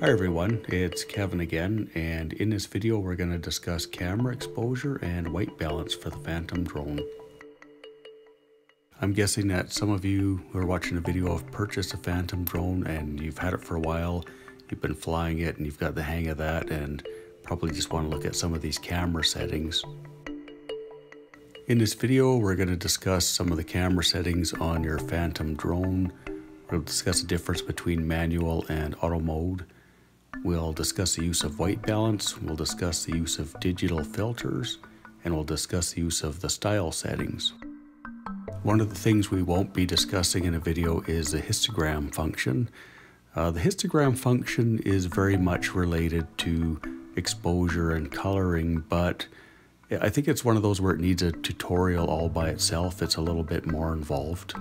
Hi everyone, it's Kevin again, and in this video we're going to discuss camera exposure and white balance for the Phantom drone. I'm guessing that some of you who are watching the video have purchased a Phantom drone and you've had it for a while, you've been flying it and you've got the hang of that and probably just want to look at some of these camera settings. In this video we're going to discuss some of the camera settings on your Phantom drone. We'll discuss the difference between manual and auto mode We'll discuss the use of white balance, we'll discuss the use of digital filters, and we'll discuss the use of the style settings. One of the things we won't be discussing in a video is the histogram function. Uh, the histogram function is very much related to exposure and coloring, but I think it's one of those where it needs a tutorial all by itself. It's a little bit more involved.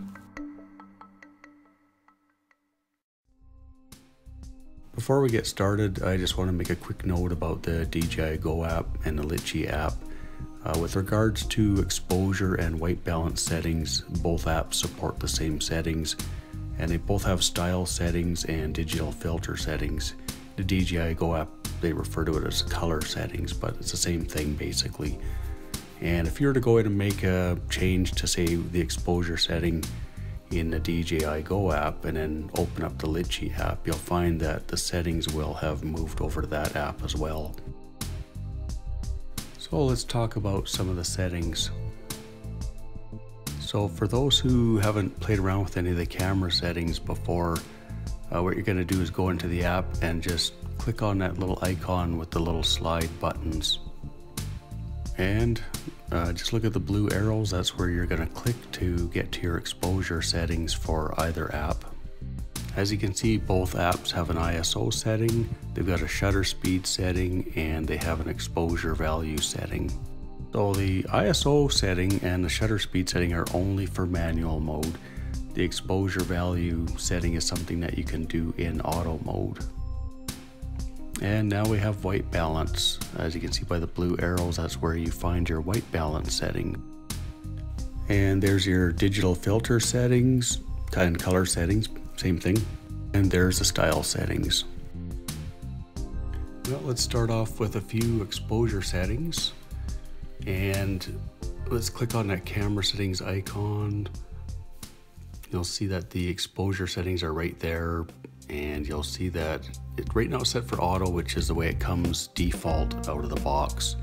Before we get started, I just want to make a quick note about the DJI Go app and the Litchi app. Uh, with regards to exposure and white balance settings, both apps support the same settings and they both have style settings and digital filter settings. The DJI Go app, they refer to it as color settings, but it's the same thing basically. And if you were to go in and make a change to say the exposure setting, in the DJI Go app and then open up the Litchi app, you'll find that the settings will have moved over to that app as well. So let's talk about some of the settings. So for those who haven't played around with any of the camera settings before, uh, what you're going to do is go into the app and just click on that little icon with the little slide buttons. And uh, just look at the blue arrows, that's where you're going to click to get to your exposure settings for either app. As you can see, both apps have an ISO setting, they've got a shutter speed setting, and they have an exposure value setting. So the ISO setting and the shutter speed setting are only for manual mode. The exposure value setting is something that you can do in auto mode. And now we have white balance. As you can see by the blue arrows, that's where you find your white balance setting. And there's your digital filter settings and color settings, same thing. And there's the style settings. Well, let's start off with a few exposure settings. And let's click on that camera settings icon. You'll see that the exposure settings are right there and you'll see that it right now set for auto, which is the way it comes default out of the box.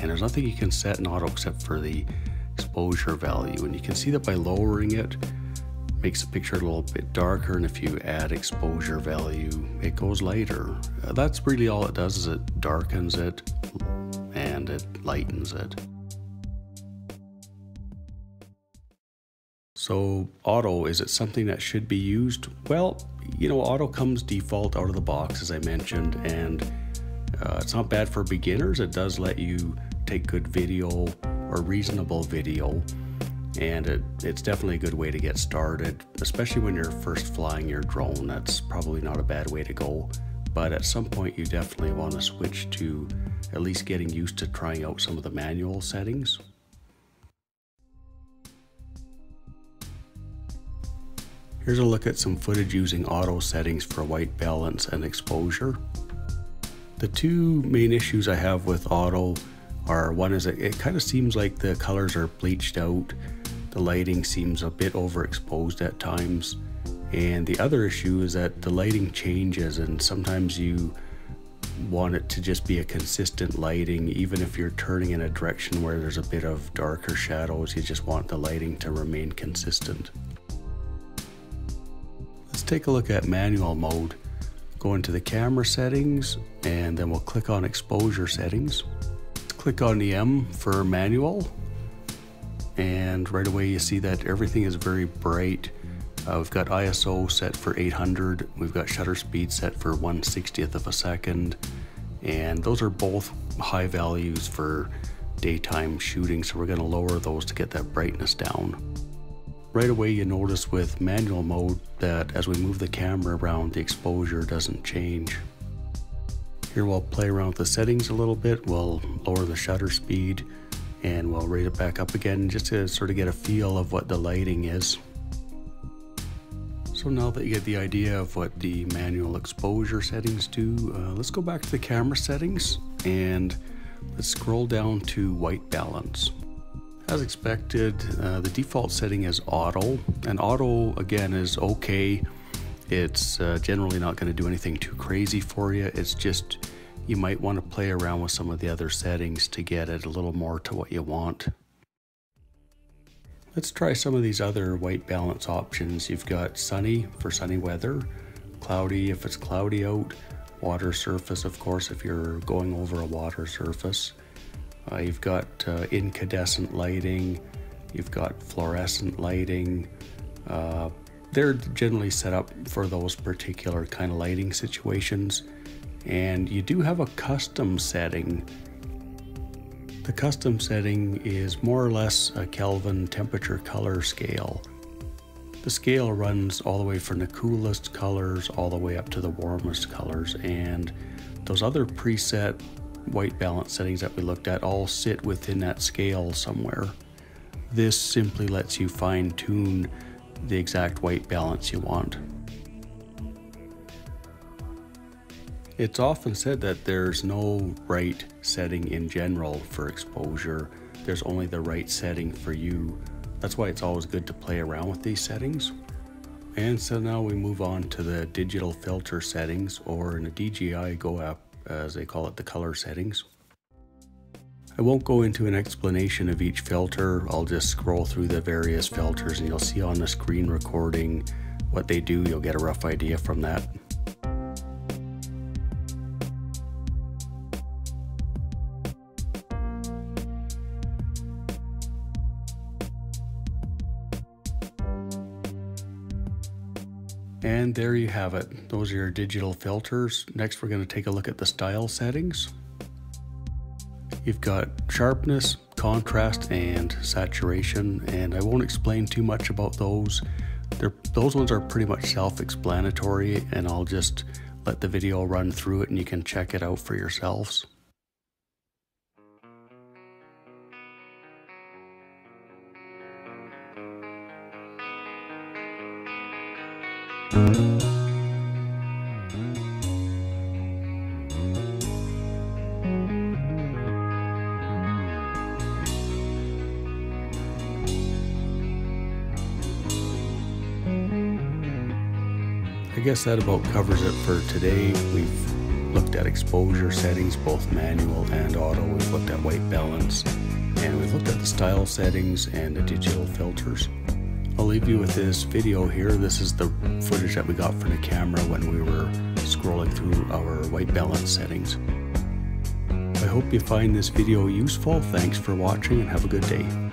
And there's nothing you can set in auto except for the exposure value. And you can see that by lowering it, makes the picture a little bit darker. And if you add exposure value, it goes lighter. That's really all it does is it darkens it and it lightens it. So auto, is it something that should be used? Well, you know, auto comes default out of the box, as I mentioned, and uh, it's not bad for beginners. It does let you take good video or reasonable video, and it, it's definitely a good way to get started, especially when you're first flying your drone. That's probably not a bad way to go, but at some point, you definitely want to switch to at least getting used to trying out some of the manual settings. Here's a look at some footage using auto settings for white balance and exposure. The two main issues I have with auto are one is it, it kind of seems like the colors are bleached out, the lighting seems a bit overexposed at times, and the other issue is that the lighting changes and sometimes you want it to just be a consistent lighting even if you're turning in a direction where there's a bit of darker shadows you just want the lighting to remain consistent take a look at manual mode. Go into the camera settings and then we'll click on exposure settings. Click on the M for manual and right away you see that everything is very bright. Uh, we've got ISO set for 800, we've got shutter speed set for 1 60th of a second, and those are both high values for daytime shooting, so we're going to lower those to get that brightness down. Right away you notice with manual mode that as we move the camera around the exposure doesn't change. Here we'll play around with the settings a little bit, we'll lower the shutter speed and we'll rate it back up again just to sort of get a feel of what the lighting is. So So now that you get the idea of what the manual exposure settings do, uh, let's go back to the camera settings and let's scroll down to white balance. As expected, uh, the default setting is auto, and auto again is okay. It's uh, generally not going to do anything too crazy for you. It's just you might want to play around with some of the other settings to get it a little more to what you want. Let's try some of these other white balance options. You've got sunny for sunny weather, cloudy if it's cloudy out, water surface, of course, if you're going over a water surface. Uh, you've got uh, incandescent lighting, you've got fluorescent lighting. Uh, they're generally set up for those particular kind of lighting situations. And you do have a custom setting the custom setting is more or less a Kelvin temperature color scale. The scale runs all the way from the coolest colors all the way up to the warmest colors and those other preset white balance settings that we looked at all sit within that scale somewhere. This simply lets you fine tune the exact white balance you want. It's often said that there's no right setting in general for exposure. There's only the right setting for you. That's why it's always good to play around with these settings. And so now we move on to the digital filter settings, or in the DJI Go app, as they call it, the color settings. I won't go into an explanation of each filter. I'll just scroll through the various filters and you'll see on the screen recording what they do. You'll get a rough idea from that. And there you have it. Those are your digital filters. Next, we're going to take a look at the style settings. You've got sharpness, contrast, and saturation, and I won't explain too much about those. They're, those ones are pretty much self-explanatory, and I'll just let the video run through it and you can check it out for yourselves. I guess that about covers it for today. We've looked at exposure settings, both manual and auto. We've looked at white balance, and we've looked at the style settings and the digital filters. I'll leave you with this video here. This is the footage that we got from the camera when we were scrolling through our white balance settings. I hope you find this video useful. Thanks for watching and have a good day.